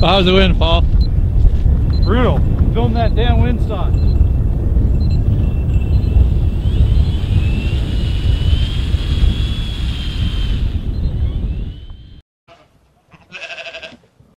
How's the wind, Paul? Brutal. Film that damn wind windsock.